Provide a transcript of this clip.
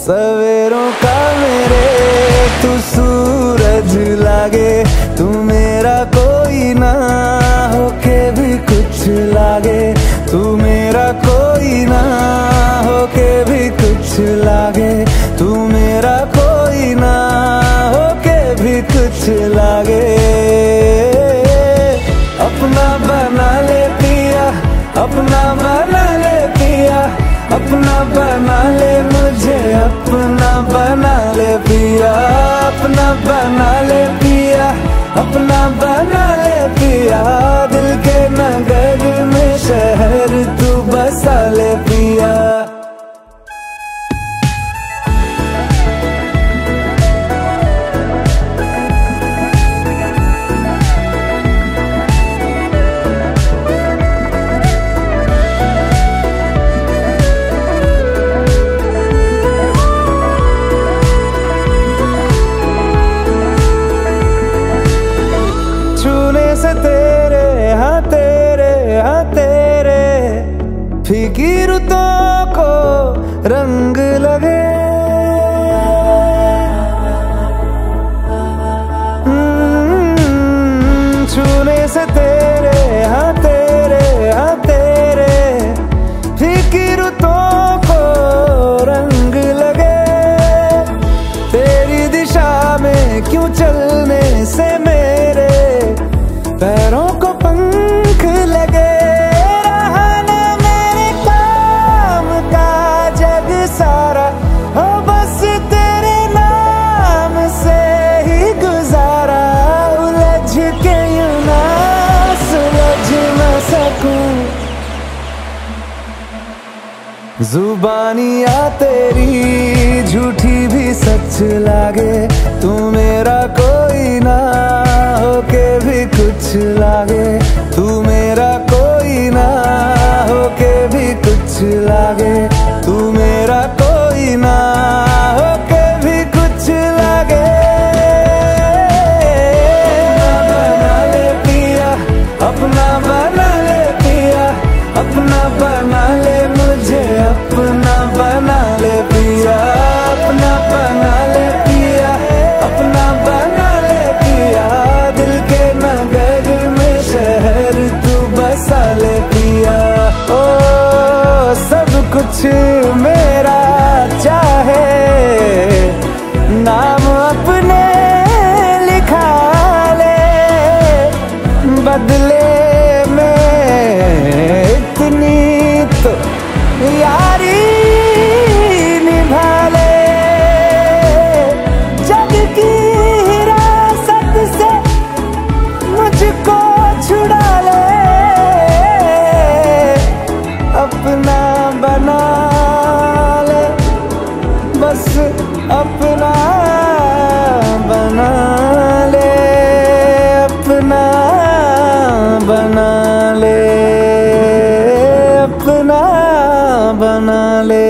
सवेरों का मेरे तू फीकी रुतों को रंग लगे। हम्म, छूने से तेरे हाँ तेरे हाँ तेरे। फीकी रुतों को रंग लगे। तेरी दिशा में क्यों चलने से मेरे पैरों जुबानिया तेरी झूठी भी सच लागे तू मेरा को too बस अपना बना ले अपना बना ले अपना बना ले।